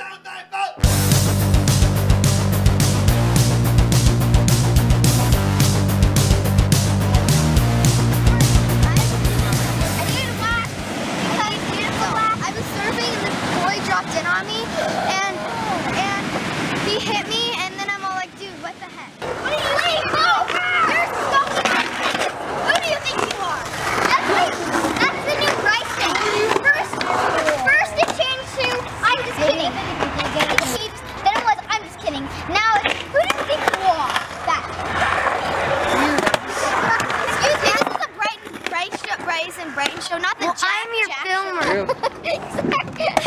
down thy back! show, not the well, I'm your filmer.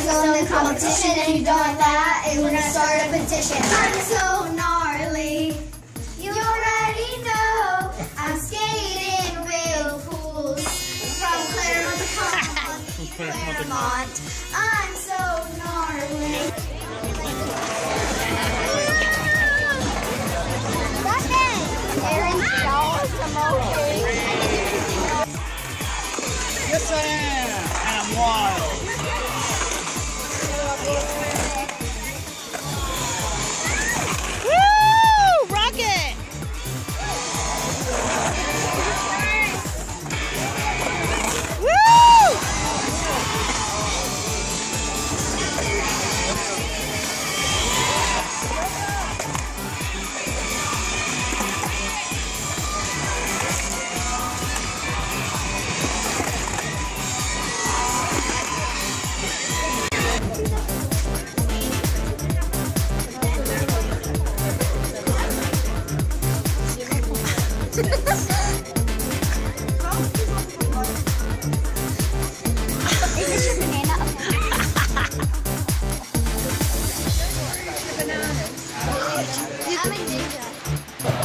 Start competition. If you don't like that, gonna start a petition. I'm so gnarly. You already know I'm skating real pools from Claremont. Claremont. I'm so gnarly. I'm a ninja.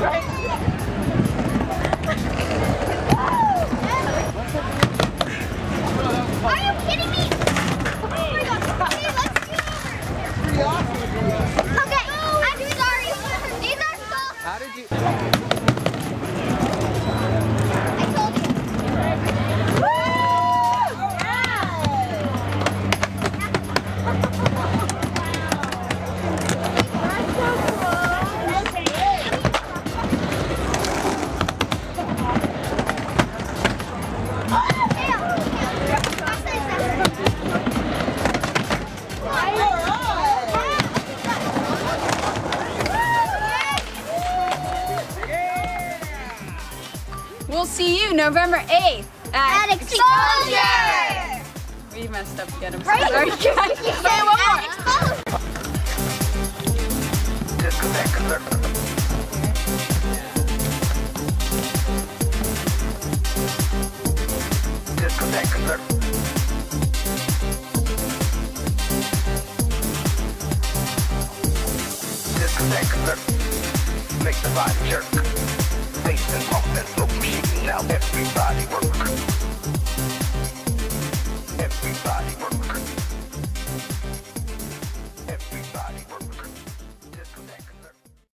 right? We'll see you November 8th at, At Exposure! We messed up again. I'm so Right? sorry. You Say it one at more. Exposure. Make the body jerk now everybody work.